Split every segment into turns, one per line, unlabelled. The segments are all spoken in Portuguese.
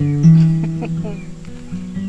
Mm-hmm.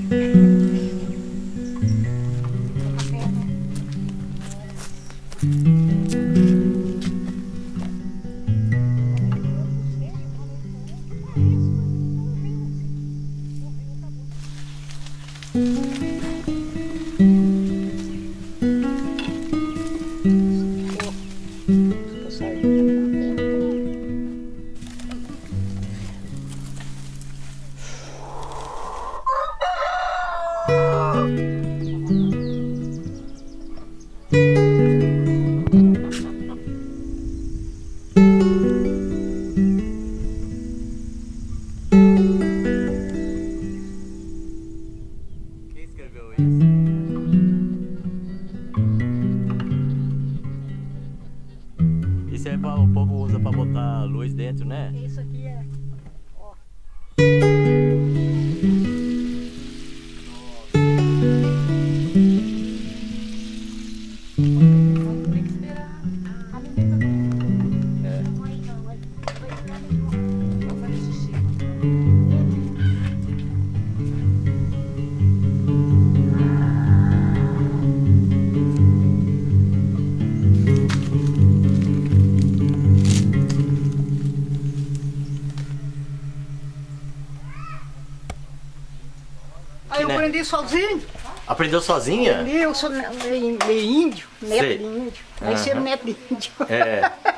Aprendeu sozinha?
Eu sou meio, meio índio, neto
Sei.
de índio. Vai ser neto de índio.
É.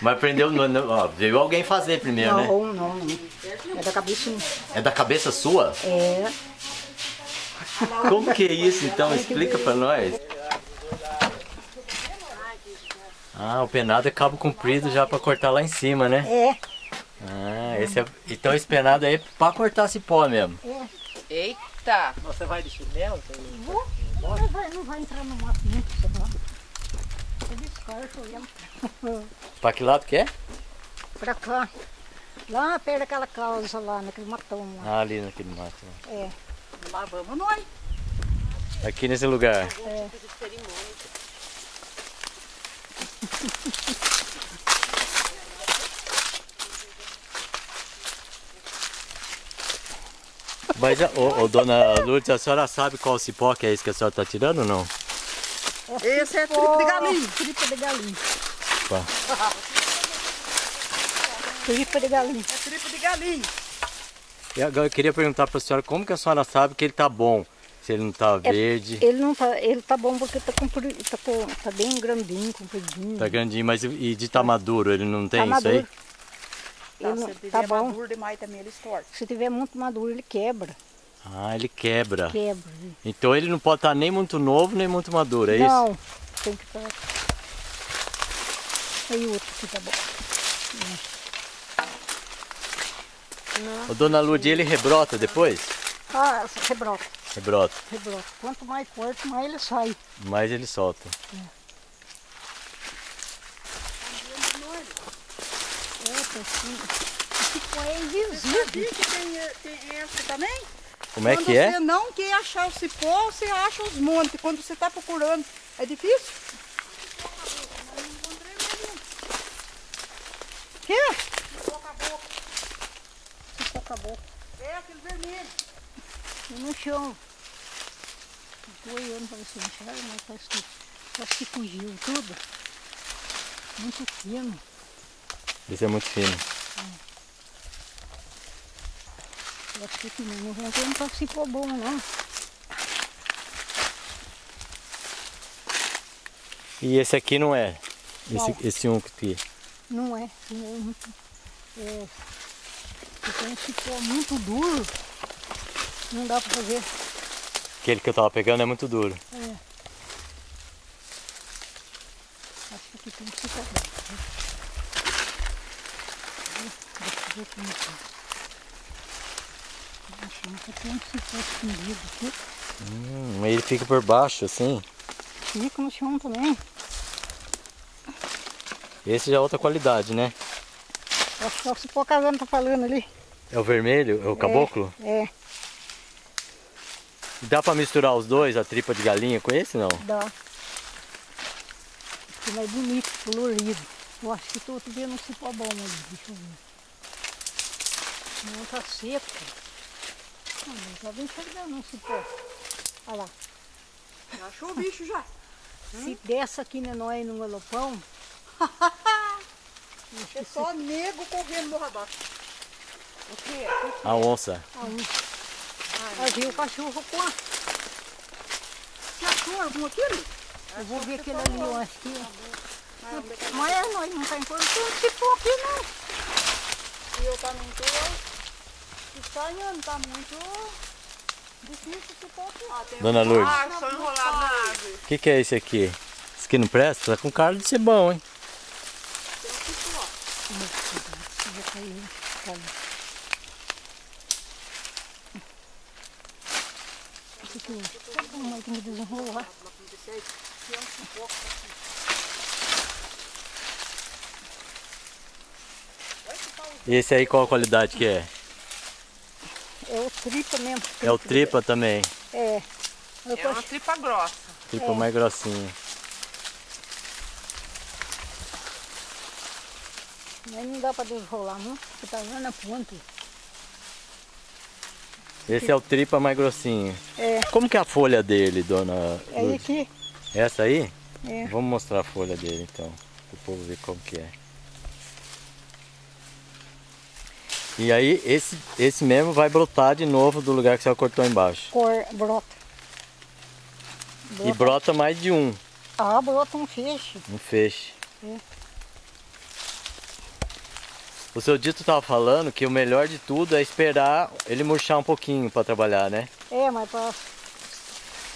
Mas aprendeu, ó, veio alguém fazer primeiro, né?
Não, não, não. É da cabeça.
É da cabeça sua?
É.
Como que é isso então? Explica pra nós. Ah, o penado é cabo comprido já pra cortar lá em cima, né?
É.
Ah, esse é... Então esse penado aí é pra cortar cipó mesmo.
Eita!
Você vai de chinelo?
Vou. Não vai, não vai entrar no mato muito, sei lá. Eu descarto, eu entro.
Pra que lado que é?
Pra cá. Lá perto daquela casa lá, naquele matão lá.
Ah, ali naquele mato.
É.
Lá vamos nós.
Aqui nesse lugar. Mas, ô, ô, dona Lourdes, a senhora sabe qual cipó que é esse que a senhora tá tirando ou não?
Esse é tripa de galinha.
Tripa de galinha.
Pá.
Tripa de galinha.
É tripa de galinha.
E agora eu queria perguntar pra senhora como que a senhora sabe que ele tá bom, se ele não tá verde,
Ele não tá, ele tá bom porque tá, compri, tá, com- tá bem grandinho, compridinho.
tá grandinho, mas e- e de tá maduro, ele não tem
Tá
isso aí?
Tá,
Ele
se
não-
ele tiver
tá bom.
maduro demais também, ele.
Se tiver muito maduro, ele quebra.
Ah, ele quebra.
Quebra.
Então ele não pode estar nem muito novo, nem muito maduro, é isso?
não, tem que estar. Aí o outro que tá bom.
Ô, dona Lourdes, ele rebrota depois?
Ah, rebrota,
Rebrota,
rebrota. Quanto mais forte, mais ele sai.
mas ele solta.
É, assim. Ficou é invisível.
Sabia que tem, tem essa também?
Como é
Quando
que é?
você não quer achar o cipó, você acha os montes. Quando você está procurando, é difícil? Quê?
Ficou acabou.
É aquele vermelho.
E no chão. Ficou olhando para ver se enxerga, mas parece que, parece que fugiu tudo. Muito fino.
Esse é muito fino.
Eu acho que aqui não ter um participou bom, não.
E esse aqui não é? Esse, esse um que
Não é. Não é. É, um cipó muito duro, não dá para fazer.
aquele que eu tava pegando é muito duro.
É. Acho que aqui tem um cipó bom. Deixa eu ver como é. Achando que tem cipó escondido aqui.
Hum, ele fica por baixo, assim.
Fica no chão também.
Esse já é outra qualidade, né?
Acho que é o cipó casando tá falando ali.
É o vermelho, é o caboclo.
É,
Dá pra misturar os dois, a tripa de galinha com esse, não?
dá. Fica mais bonito, colorido. Eu acho que tô vendo um cipó bom ali, deixa eu ver. Não tá seco. Ah, mas Já vem enxergando um cipó. Olha lá.
Já achou o bicho já.
Se dessa aqui né, nós no galopão,
É só nego correndo morro abaixo. O quê?
A onça.
aí viu o cachorro com a...
Você achou algum aqui? Lu?
Eu vou ver aquele ali, eu acho que... Mas nós não tá encontrando cipó aqui não.
E eu também tô estranhando, tá muito difícil esse aqui. Ah,
Dona Lourdes.
Ah, só enrolado na árvore.
O que, que é esse aqui? Esse aqui não presta? Tá com cara de ser bom, hein?
Tem um
cair. Calma. Esse aqui, ó. Que
um cipó.
Esse aí qual a qualidade que é?
É o tripa mesmo.
É o tripa também.
É. Eu
É uma tripa grossa.
Tripa mais grossinho.
Mas não dá pra desenrolar não, porque tá lá na ponta.
Esse é o tripa mais grossinho.
É.
Como que é a folha dele, dona
É aqui.
Essa aí?
É.
Vamos mostrar a folha dele então, para o povo ver como que é. E aí esse, esse mesmo vai brotar de novo do lugar que você cortou embaixo.
Cor, brota.
E brota mais de um,
Ah, brota um feixe.
um feixe.
É.
O seu dito estava falando que o melhor de tudo é esperar ele murchar um pouquinho para trabalhar, né?
É, mas pra...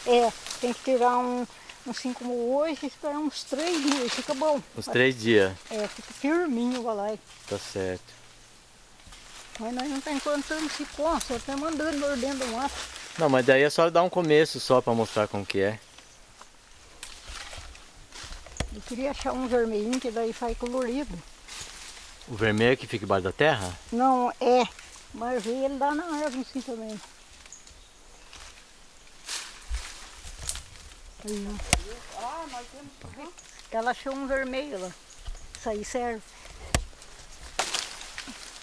É, tem que tirar um, assim como hoje, esperar uns três dias, fica bom.
Uns três dias,
É, fica firminho o balai.
tá certo.
Mas nós não tá encontrando cipó, só tá mandando mordendo o mato.
Não, mas daí é só dar um começo só para mostrar como que é.
Eu queria achar um vermelhinho que daí faz colorido.
O vermelho que fica embaixo da terra?
Não, é. Mas ele dá na árvore assim também. Aí, ó.
Ah, nós temos.
Ela achou um vermelho lá. Isso aí serve.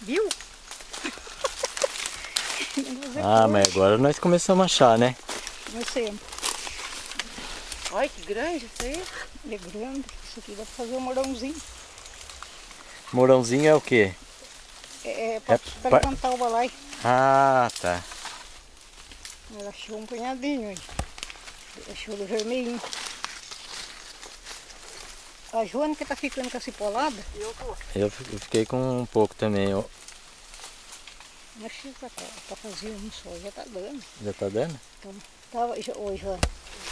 Viu?
Ah, mas agora nós começamos a achar, né?
Sei,
Olha que grande isso aí.
é grande. Isso aqui dá pra fazer um morãozinho.
Morãozinho é o quê?
É, é pra,
É
pra
pa-
levantar o balai.
Ah, tá.
Ela achou um punhadinho aí. Achou do vermelhinho. A Joana que tá ficando com a cipolada,
Eu tô.
Eu fi- eu fiquei com um pouco também. ó.
Mas se pra, pra fazer um só já tá dando.
Já tá dando?
Então, tá, Jo- ô Joana,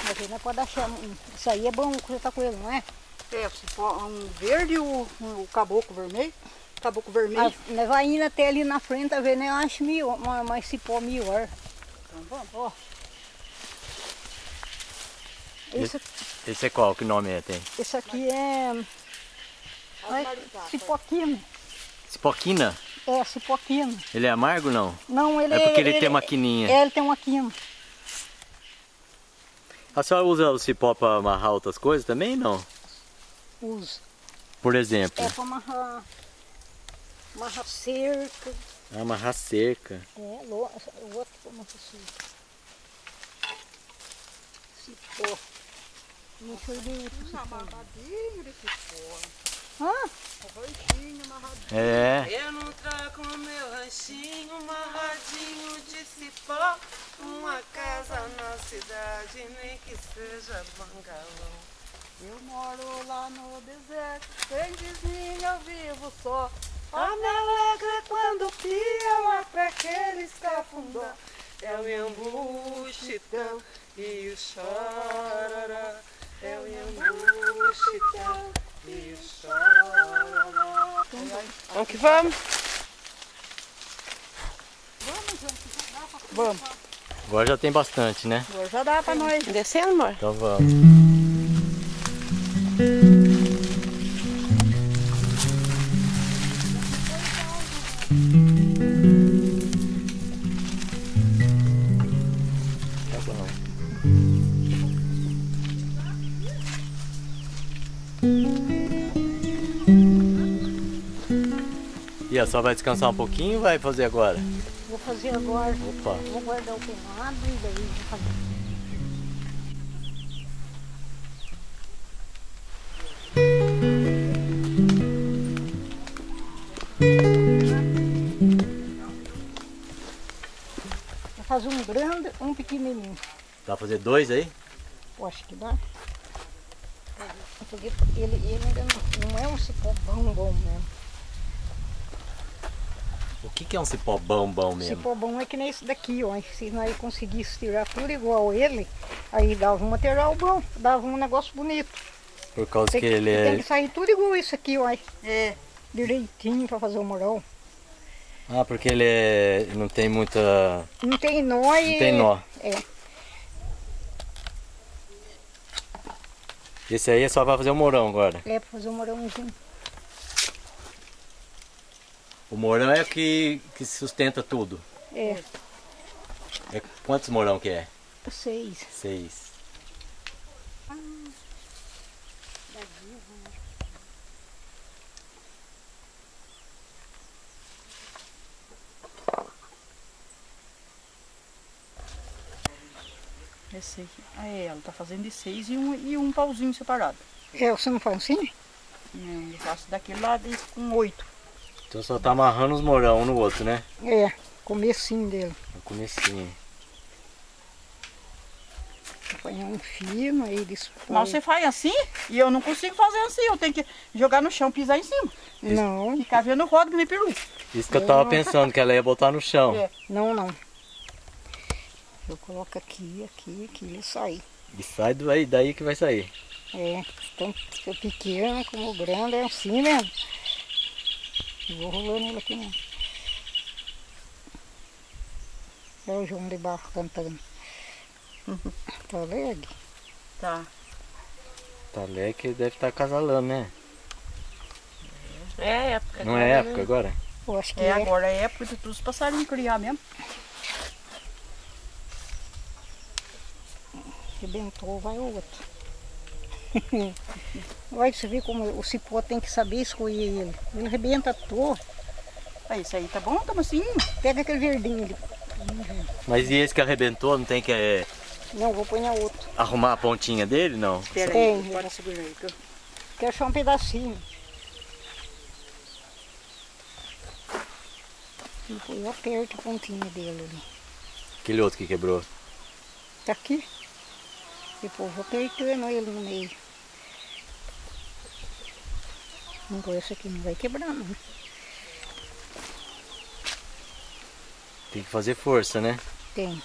mas ainda pode achar. um- Isso aí é bom que você tá com ele, não é?
É, o cipó, um verde e o, um caboclo vermelho. Caboclo vermelho.
Mas nós vai indo até ali na frente, a ver, né? Eu acho mil, mais, mais cipó melhor.
Então vamos.
Ó. Esse,
Esse é qual? Que nome é? Tem?
esse aqui é. Ai, cipoquina.
Cipoquina?
É, cipoquina.
Ele é amargo não?
Não, ele
É porque ele tem uma quininha.
É, ele tem uma quina.
A senhora usa o cipó para amarrar outras coisas também não?
Usa.
Por exemplo,
É pra amarrar. Amarrar cerca.
amarrar cerca.
É, o outro pra amarrar cerca. Cipó. Não enxerguei outro cipó.
Amarradinho de cipó. Amarradinho.
É.
Eu não trago meu ranchinho, amarradinho de cipó. Uma casa na cidade, nem que seja bangalão.
Eu moro lá no deserto, sem vizinho eu vivo só.
A me alegra quando pia lá pra aquele escafundó. É o iambu, chitão e o chororó. É o iambu, chitão. Vamos que vamos?
Vamos.
Agora já tem bastante, né?
Agora já dá pra nós.
Descendo, amor?
Então vamos. Só vai descansar um pouquinho ou vai fazer agora?
vou fazer agora.
Opa.
Vou guardar o penado e daí vou fazer. Vou fazer um grande, um pequenininho.
Dá pra fazer dois aí?
Eu acho que dá. Porque ele, ele ainda não, não é um cipó bom, bom mesmo.
O que, que é um cipó bom bom mesmo?
Cipó bom é que nem esse daqui, ó. Se nós conseguíssemos tirar tudo igual ele, aí dava um material bom, dava um negócio bonito.
Por causa
Tem
que
que,
ele
tem
é.
que sair tudo igual isso aqui, ó.
É.
Direitinho pra fazer o moral.
Ah, porque ele é. não tem muita.
Não tem nó e.
Não tem nó.
É.
Esse aí é só pra fazer o morão agora.
É pra fazer o morãozinho.
O morão é o que, que sustenta tudo.
É,
É, quantos morão que é?
seis.
Seis.
Esse aqui. Ah, é, ela tá fazendo de seis e um, e um pauzinho separado.
É, você não faz assim?
Não, eu faço daquele lado e com oito.
Então só tá amarrando os morão um no outro, né?
É, comecinho dele.
No comecinho.
Apanhar um fino, aí eles
Mas você faz assim e eu não consigo fazer assim. Eu tenho que jogar no chão, pisar em cima.
Não,
Ficar vendo roda que nem peru.
Isso que eu tava pensando, que ela ia botar no chão.
É.
não, não. Eu coloco aqui, aqui, aqui, ele sai.
E sai daí, daí que vai sair.
É, tanto pequeno como grande, é assim mesmo. Vou rolando ele aqui mesmo. É o João de Barro cantando. Tá alegre?
Tá.
Taleque deve estar casalando, né?
É época.
Não é época agora?
Eu acho que
É,
é.
agora é época de todos os passarinhos criar mesmo.
Arrebentou, vai outro. Olha, você vê como o cipó tem que saber escolher ele. Ele arrebenta todo.
Aí, isso aí tá bom, tá assim.
Pega aquele verdinho ali.
Mas e esse que arrebentou, não tem que é,
Não, vou pôr outro.
arrumar a pontinha dele, não?
Espera
Tem.
aí, pode segurar aí. que eu-
Quero só um pedacinho. Eu aperto a pontinha dele ali.
Aquele outro que quebrou.
Tá aqui. Depois eu vou apertando ele no meio. Agora esse aqui não vai quebrar não.
Tem que fazer força, né?
Tem.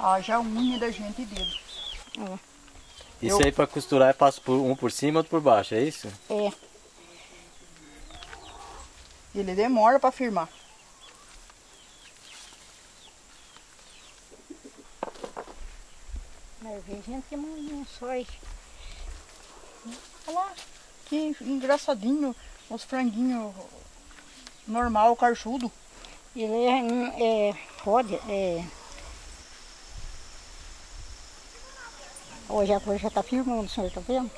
Haja unha da gente e dedo.
Ó.
Isso
Eu-
aí pra costurar é passo por, um por cima e outro por baixo, é isso?
É.
Ele demora pra firmar.
Gente que não, não sai.
Olha lá, que engraçadinho. Os franguinhos normal, carchudo.
Ele é, é pode, é. Hoje a coisa já tá firmando, o senhor tá vendo?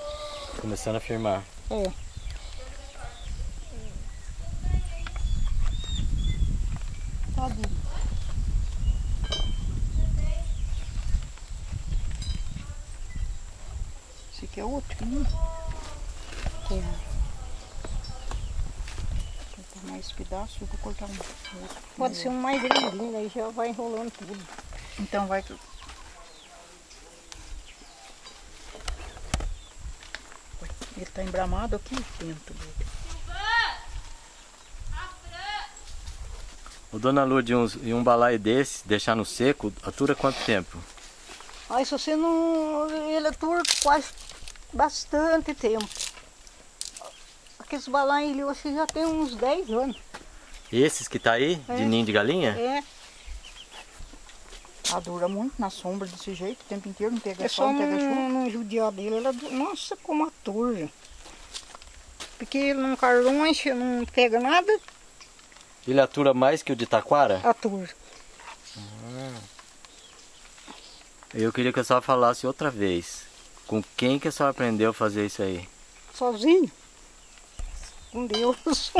Começando a firmar.
É.
Tadinho. Esse aqui é cortar mais pedaço, eu vou cortar um outro.
Pode ser um mais grandinho, aí já vai enrolando tudo.
Então vai que. Ele tá embramado aqui dentro dele.
O Dona Lourdes, e, uns, e um balaio desse, deixar no seco, atura quanto tempo?
Aí se você não. Ele atua quase bastante tempo. Aqueles acho que já tem uns 10 anos.
Esses que tá aí, de
É.
ninho de galinha?
É,
Ela dura muito na sombra desse jeito, o tempo inteiro, não pega
é
sol,
só
não pega chuva.
não, judiar dele. Ela, nossa, como atua. Porque ele não carlonche, não pega nada,
Ele atura mais que o de taquara?
atua.
Eu queria que a senhora falasse outra vez. Com quem que a senhora aprendeu a fazer isso aí?
Sozinho. com Deus.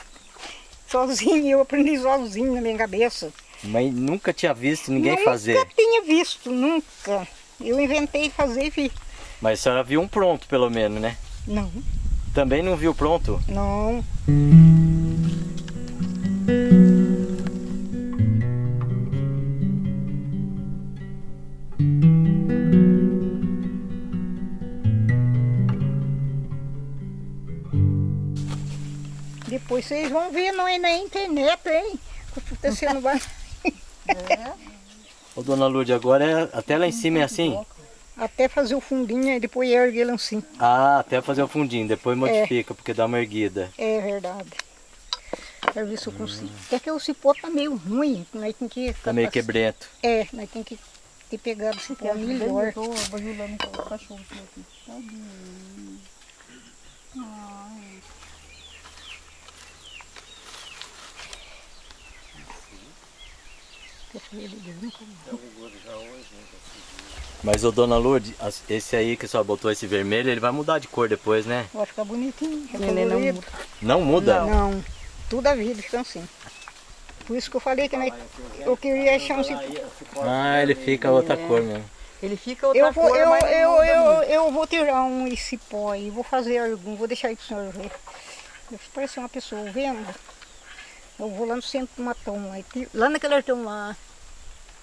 sozinho, eu aprendi sozinho na minha cabeça.
Mas nunca tinha visto ninguém
nunca
fazer.
Nunca tinha visto, nunca. Eu inventei fazer e fiz.
Mas a senhora viu um pronto, pelo menos, né?
Não.
Também não viu pronto?
Não. Vocês vão ver não é na internet, hein? Acontecendo vai.
é. Ô dona Lúcia, agora é, até lá em cima é assim?
Até fazer o fundinho e depois ergue ele assim.
Ah, até fazer o fundinho, depois modifica, é. porque dá uma erguida.
É verdade. Quero ver se eu consigo. Hum. Até que o cipó tá meio ruim, nós tem que...
Tá meio quebrento.
É, nós tem que ter pegado o cipó melhor.
Eu tô bajulando o cachorro aqui. Tadinho. Ai.
Mas o dona Lourdes, esse aí que só botou esse vermelho, ele vai mudar de cor depois, né?
Vai ficar bonitinho.
Ele não muda.
Não muda?
Não. não. Tudo a vida fica assim. Por isso que eu falei que eu queria achar um
Ah, ele fica outra cor mesmo.
Ele fica outra
eu vou,
cor,
eu,
mas
eu, eu, eu, vou tirar um cipó aí, vou fazer algum, vou deixar aí para o senhor ver. Parece uma pessoa vendo. Eu vou lá no centro do matão, lá, lá naquele artão lá,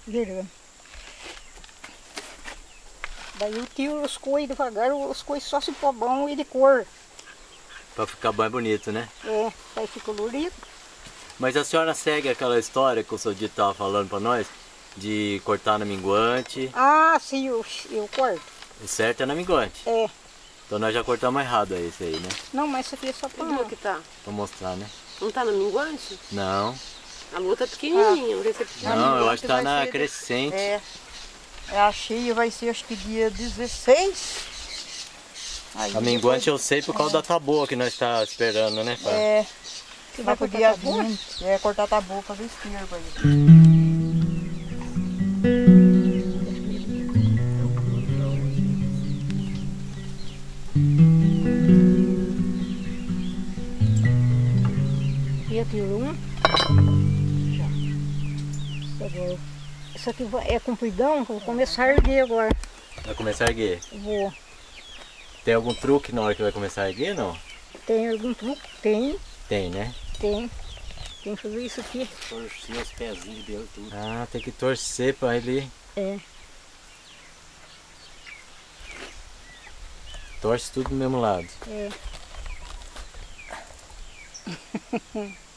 virando. Daí eu tiro os cois devagar, os cois só se pôr bom e de cor.
Pra ficar mais bonito, né?
É, aí fica colorido.
Mas a senhora segue aquela história que o seu dito estava falando para nós, de cortar na minguante?
Ah, sim, eu, eu corto.
O certo é na minguante?
É.
Então nós já cortamos errado aí, esse aí, né?
Não, mas isso aqui é só para...
que tá?
Pra mostrar, né?
Não tá na minguante?
Não.
A lua tá pequenininha. Ah.
Não, eu acho que tá na crescente.
É. é. A cheia vai ser acho que dia 16.
Aí a minguante eu sei por causa é. da taboa que nós tá esperando, né, Fábio?
É. Você vai pro dia 20. É, cortar a taboa, fazer esterco aí.
Um? Já. Agora. Isso aqui é compridão, vou começar a erguer agora.
Vai começar a erguer?
Vou.
Tem algum truque na hora que vai começar a erguer, não?
Tem algum truque? Tem.
Tem, né?
Tem. Tem que fazer isso aqui.
Torcer os pezinhos dele tudo. Ah, tem que torcer para ele...
É.
Torce tudo do mesmo lado.
É.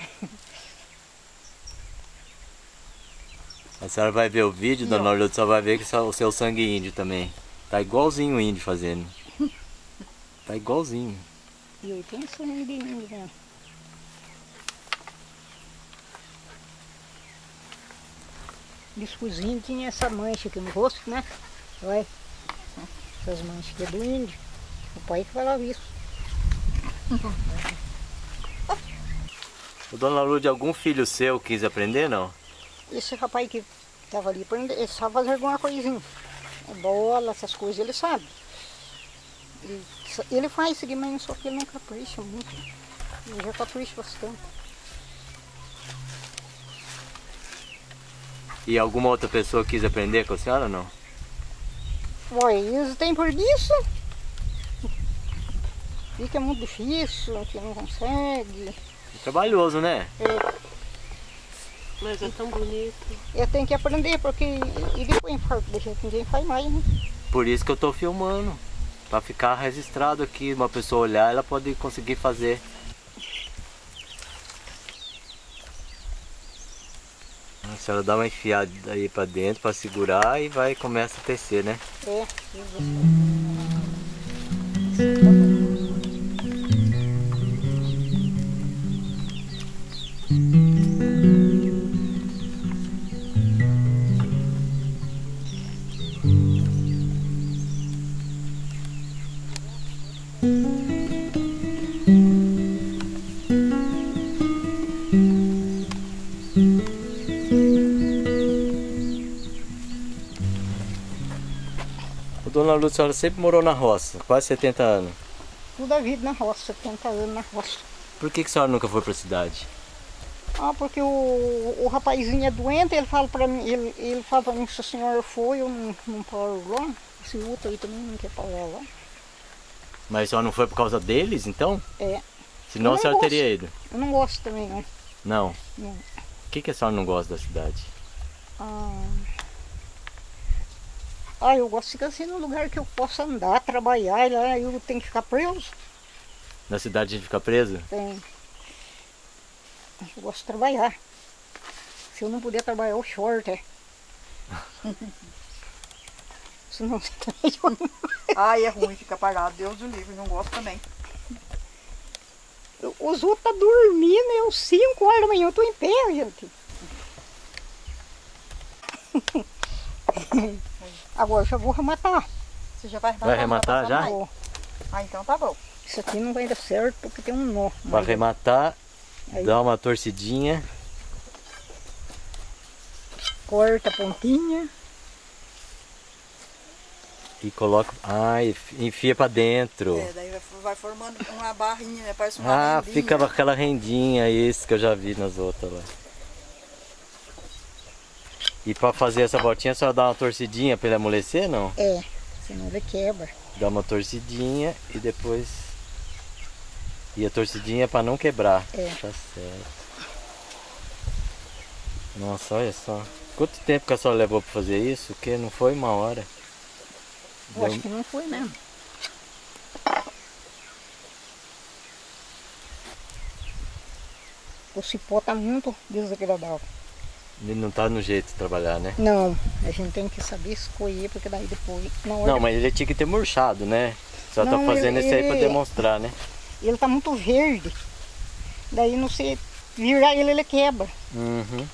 A senhora vai ver o vídeo, Não. dona Lourdes, só vai ver que o seu sangue índio também. Tá igualzinho o índio fazendo. Tá igualzinho.
E eu tenho sangue de índio, né? Discozinho tinha essa mancha aqui no rosto, né? Olha. Essas manchas aqui é do índio. O pai que falava isso.
O dona Lourdes, algum filho seu quis aprender, não?
Esse rapaz que estava ali, ele sabe fazer alguma coisinha. Bola, essas coisas, ele sabe. Ele, ele faz isso aqui, mas só que ele não capricha muito. Ele já capricha bastante.
E alguma outra pessoa quis aprender com a senhora ou não?
Ué, eles têm preguiça. Fica muito difícil, que não consegue.
É trabalhoso, né?
É.
Mas é tão bonito.
Eu tenho que aprender, porque e depois infarto, deixa ninguém faz mais, né?
Por isso que eu tô filmando. Pra ficar registrado aqui, uma pessoa olhar, ela pode conseguir fazer. A senhora dá uma enfiada aí pra dentro pra segurar e vai começa a tecer, né?
É.
senhora sempre morou na roça, quase 70 anos.
toda a vida na roça, 70 anos na roça.
Por que, que a senhora nunca foi pra cidade?
Ah, porque o, o rapazinho é doente, ele fala pra mim, ele, ele fala pra mim, se a senhora foi, eu não, não paro lá. Esse outro aí também não quer parar lá.
Mas a senhora não foi por causa deles, então?
É.
Senão a senhora
gosto.
teria ido.
Eu não gosto também, não.
Não.
Não.
O que, que a senhora não gosta da cidade?
Ah, ah, eu gosto de ficar assim num lugar que eu possa andar, trabalhar, e lá eu tenho que ficar preso.
Na cidade a gente fica preso?
Tem. Eu gosto de trabalhar. Se eu não puder trabalhar, eu choro até. Senão eu
Ai, é ruim ficar parado. Deus o livre, não gosto também.
Os outros tá dormindo, eu 5 horas da manhã, eu tô em pé, gente. Agora eu já vou arrematar.
Você já vai
Vai arrematar já?
Vou.
Ah, então tá bom.
Isso aqui não vai dar certo porque tem um nó.
Vai arrematar,
Aí.
dá uma torcidinha.
Corta a pontinha.
E coloca. Ai, enfia pra dentro.
É, daí vai, vai formando uma barrinha, né? Parece uma
Ah,
rendinha.
fica com aquela rendinha, isso que eu já vi nas outras lá. E pra fazer essa botinha, só dá uma torcidinha pra ele amolecer, não?
É, senão ele quebra.
Dá uma torcidinha e depois. E a torcidinha é pra não quebrar.
É.
Tá certo. Nossa, olha só. Quanto tempo que a senhora levou pra fazer isso? Que não foi uma hora.
Eu acho que não foi mesmo. O cipó tá muito desagradável.
Ele não tá no jeito de trabalhar, né?
Não, a gente tem que saber escolher, porque daí depois. Na hora
Não, mas ele tinha que ter murchado, né? Só tá
Não,
fazendo
ele-
isso aí pra
ele-
demonstrar, né?
Ele tá muito verde. Daí não sei, virar ele, ele quebra.
Uhum.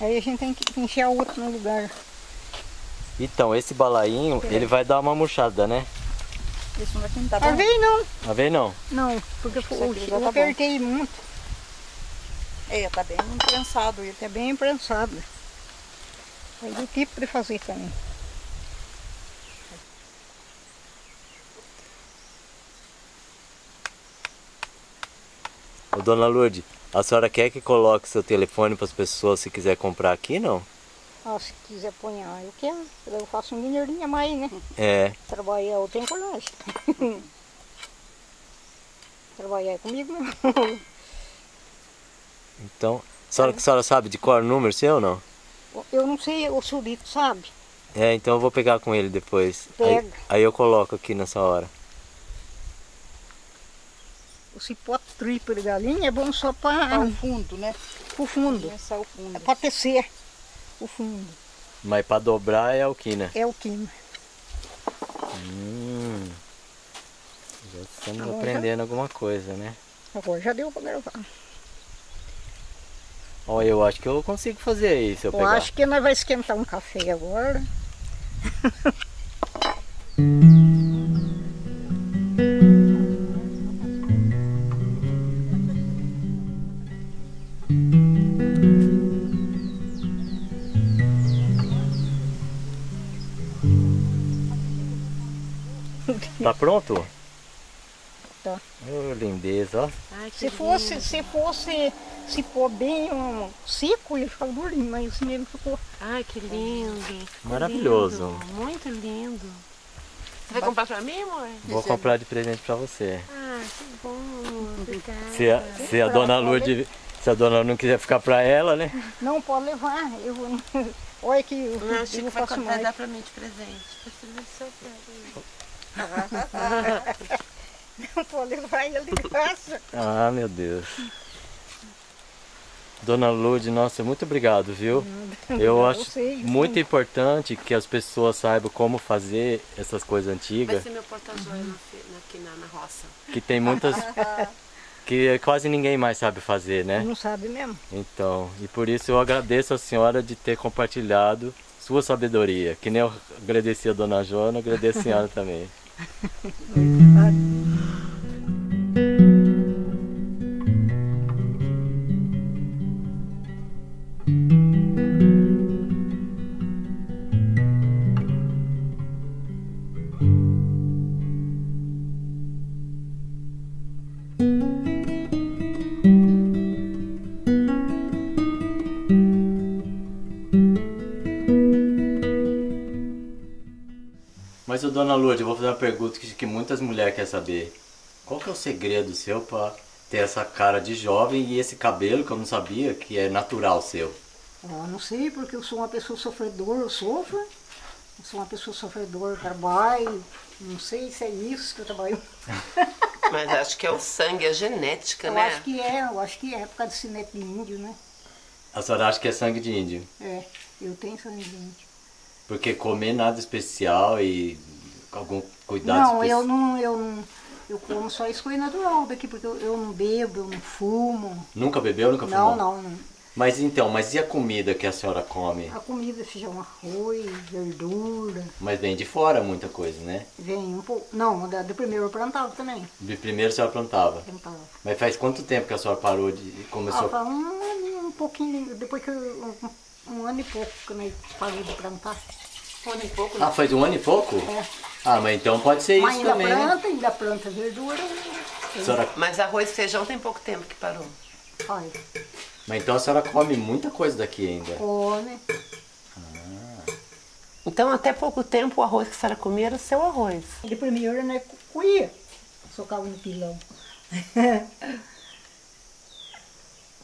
Aí a gente tem que encher outro no lugar.
Então, esse balainho, ele vai dar uma murchada, né?
Isso não vai tá
Às
bom.
vezes não,
Tá vendo não?
não, porque eu, eu
tá bom.
apertei muito,
É, tá bem prensado ele.
é bem prensado. Aí do tipo de fazer também.
Ô, dona Lourdes, a senhora quer que coloque seu telefone para as pessoas se quiser comprar aqui, não?
Ah, se quiser ponhar, eu quero. Eu faço um dinheirinho a mais, né?
É.
Trabalhar eu tenho coragem. Trabalhar é comigo não.
Então, a senhora, a senhora sabe de qual é o número seu ou não?
Eu não sei, o Surito sabe.
É, então eu vou pegar com ele depois. Aí,
Pega.
aí eu coloco aqui nessa hora.
O cipó triplo de galinha é bom só para
o fundo, né?
o fundo.
Começar o fundo.
É para tecer o fundo.
Mas para dobrar é alquina.
É o quino.
Hum. Já estamos
Agora já-
aprendendo alguma coisa, né?
Agora já deu para gravar.
Ó, eu acho que eu consigo fazer aí se eu
Eu acho que nós vai esquentar um café agora.
Tá pronto?
Tá.
Ô, lindeza, ó.
Ai,
Se
lindo.
fosse, se fosse, se pôr bem um, seco, ele ficava durinho, mas ele ficou.
Ai, que lindo. ficou
Maravilhoso.
lindo, Muito lindo. Você vai comprar pra mim, amor?
Vou comprar de presente pra você.
Ah, que bom. Obrigada.
Se a, se a dona Lourdes, se a dona não quiser ficar pra ela, né?
Não pode levar. Eu, vou- olha que eu,
Não,
eu
Chico
não
vai,
faço
vai
mais.
dar pra mim de presente.
Não pode levar ele de graça.
Ah, meu Deus. Dona Lourdes, nossa, muito obrigado, viu? Eu
Não,
acho
sei,
muito importante que as pessoas saibam como fazer essas coisas
Vai
antigas,
ser meu porta-joia aqui na, na roça.
que tem muitas que quase ninguém mais sabe fazer, né?
Não sabe mesmo.
Então, e por isso eu agradeço a senhora de ter compartilhado sua sabedoria. Que nem eu agradeci a dona Joana, agradeço a senhora também. dona Lourdes, eu vou fazer uma pergunta que, que muitas mulheres querem saber. Qual que é o segredo seu pra ter essa cara de jovem e esse cabelo que eu não sabia que é natural seu?
Ah, não sei, porque eu sou uma pessoa sofredora, eu sofro. Eu sou uma pessoa sofredora, trabalho. Não sei se é isso que eu trabalho.
Mas acho que é o sangue, a genética,
Eu
né?
acho que é, eu acho que é por causa desse neto de índio, né?
A senhora acha que é sangue de índio?
É, eu tenho sangue de índio.
Porque comer nada especial e algum cuidado
Não, eu não, eu não. Eu como só isso natural daqui, porque eu, eu não bebo, eu não fumo.
Nunca bebeu, nunca
Não,
fumou?
não, não.
Mas então, mas e a comida que a senhora come?
A comida, feijão, arroz, verdura,
Mas vem de fora muita coisa, né?
vem um pouco. Não, da, do primeiro eu plantava também.
De primeiro a senhora plantava.
Plantava.
Mas faz quanto tempo que a senhora parou de
Ah,
começou?
faz um um pouquinho, depois que eu, um, um ano e pouco que eu parei de plantar.
Um ano e pouco,
Ah, faz um ano e pouco?
É.
Ah, mas então pode ser
Mas
isso
ainda
também, né?
planta, ainda planta verdura.
Senhora-
Mas arroz e feijão tem pouco tempo que parou.
Mas então a senhora come muita coisa daqui ainda.
Come.
Então, até pouco tempo, o arroz que a senhora comia era o seu arroz.
De primeiro, né, cuia. Socava no pilão.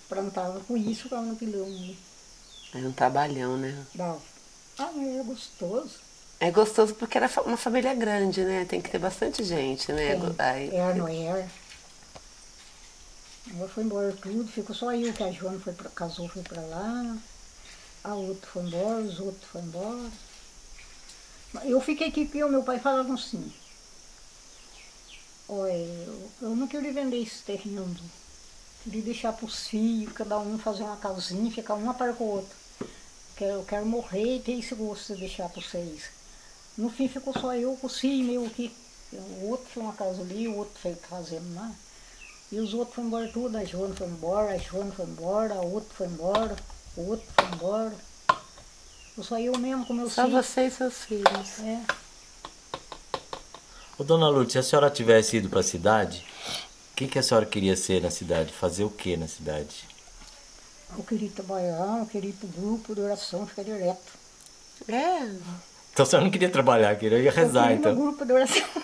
Plantava com isso, socava no pilão. né?
Era um trabalhão, né?
Dava. Ah, mas é gostoso.
É gostoso porque era uma família grande, né? Tem que ter bastante gente, né?
Tem.
Aí-
Era, não era. Agora foi embora tudo, ficou só eu, que a Joana foi pra, casou, foi pra lá. A outra foi embora, os outros foram embora. Eu fiquei aqui porque o meu pai falava assim. Olha, eu, eu não queria vender esse terreno. Queria deixar para os filhos, cada um fazer uma casinha, ficar uma para com a outra. Quero, eu quero morrer e ter esse gosto de deixar para vocês. No fim ficou só eu com os filhos meu aqui. O outro foi uma casa ali, o outro foi fazendo lá. E os outros foram embora tudo, a Joana foi embora, a Joana foi embora, a outra foi embora, o outro foi embora. Eu só eu mesmo com meus
Só
filhos.
você e seus filhos.
É.
Ô, dona Lourdes, se a senhora tivesse ido para a cidade, o que, que a senhora queria ser na cidade? Fazer o que na cidade?
Eu queria trabalhar, eu queria ir pro grupo de oração, ficar direto.
É.
Então a senhora não queria trabalhar, queria
eu
rezar,
queria ir no
então.
grupo de oração.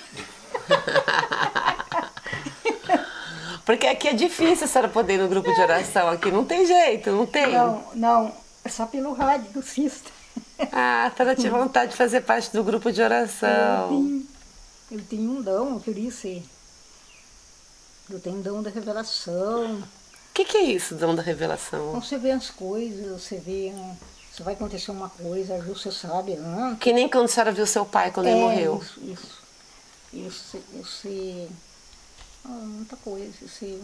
Porque aqui é difícil a senhora poder ir no grupo de oração. Aqui não tem jeito, não tem?
Não, não, é só pelo rádio do Cista.
Ah, a senhora tinha vontade de fazer parte do grupo de
Eu
oração.
tenho, eu tenho um dom, eu queria ser. Eu tenho dom da revelação.
O que, que é isso, dom da
Então
revelação?
você vê as coisas, você vê. ah, Se vai acontecer uma coisa, você sabe antes.
Que nem quando a senhora viu seu pai quando ele
É,
morreu.
Isso, isso. Isso, você. Ah, muita coisa. Você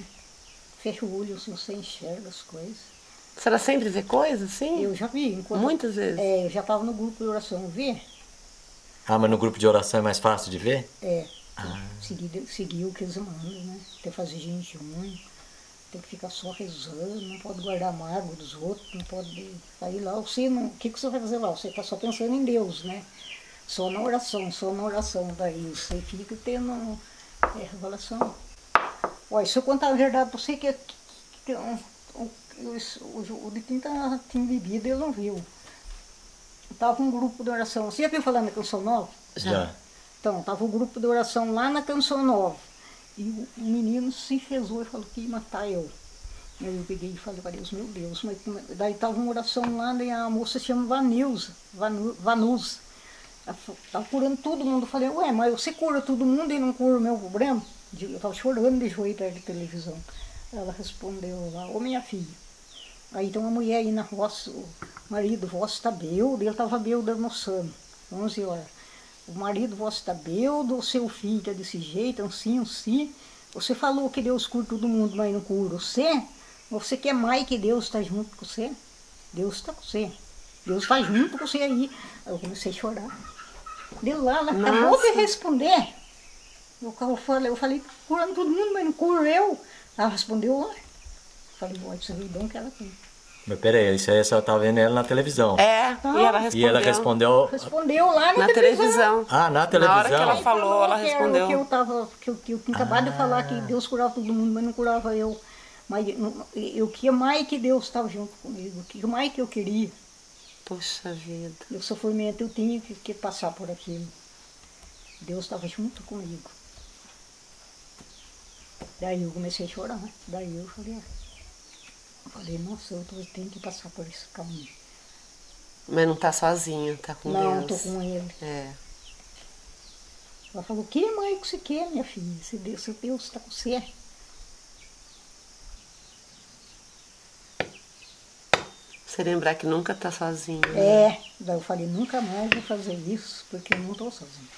fecha o olho, assim, você enxerga as coisas.
A senhora sempre vê coisas assim?
Eu já vi. Enquanto,
Muitas vezes.
É, eu já estava no grupo de oração, vi?
Ah, mas no grupo de oração é mais fácil de ver?
É. Seguir, seguir o que eles mandam, né? Que fazer jejum, tem que ficar só rezando, não pode guardar mágoa dos outros, não pode. Aí lá você não. O que, que você vai fazer lá? Você está só pensando em Deus, né? Só na oração, só na oração. Daí você fica tendo é, revelação. Olha, se eu contar a verdade para você que, que, que um, o, o, o de quem tá, tinha bebido, ele não viu. Tava um grupo de oração. Você já viu falar na canção nova?
Já.
Então, estava o grupo de oração lá na Canção Nova. E o, menino se enfesou e falou que ia matar eu. Aí eu peguei e falei para Deus, meu Deus, mas é- daí estava uma oração lá, e a moça se chama Vanilza, Vanu, Vanusa. Estava curando todo mundo. Eu falei, ué, mas você cura todo mundo e não cura o meu problema? Eu estava chorando de joelho perto da televisão. Ela respondeu lá, ô minha filha, aí tem uma mulher aí na roça, o marido vosso está beudo, ele estava beudo almoçando, 11 horas. O marido vosso está beudo, o seu filho está desse jeito, assim, assim. Você falou que Deus cura todo mundo, mas não cura você? Você quer mais que Deus está junto com você? Deus está com você. Deus está junto com você aí. Aí eu comecei a chorar. De lá, ela acabou de
Nossa.
responder. Eu, falei, eu falei, curando todo mundo, mas não curo eu. Ela respondeu lá. Falei, olha, isso é o dom que ela tem.
Mas peraí, isso aí a senhora tá vendo ela na televisão.
É, e ela respondeu.
E ela respondeu.
Respondeu lá na,
Na televisão.
Ah, na
Na
televisão.
hora que ela falou, ela respondeu.
Que eu, tava, que eu, que eu tinha acabado de falar que Deus curava todo mundo, mas não curava eu. Mas eu queria mais que Deus estava junto comigo, o que mais que eu queria.
Puxa vida.
E o sofrimento eu tinha que, que passar por aquilo. Deus estava junto comigo. Daí eu comecei a chorar. Daí eu falei, ah, eu falei, nossa, eu tô- tenho que passar por esse caminho.
Mas não tá sozinho, tá com
Não,
Deus.
tô com ele.
É.
Ela falou, que mãe que você quer, minha filha? Se Deus, se Deus está com você.
Você lembrar que nunca tá sozinho. né?
É, daí eu falei, nunca mais vou fazer isso, porque eu não estou sozinha.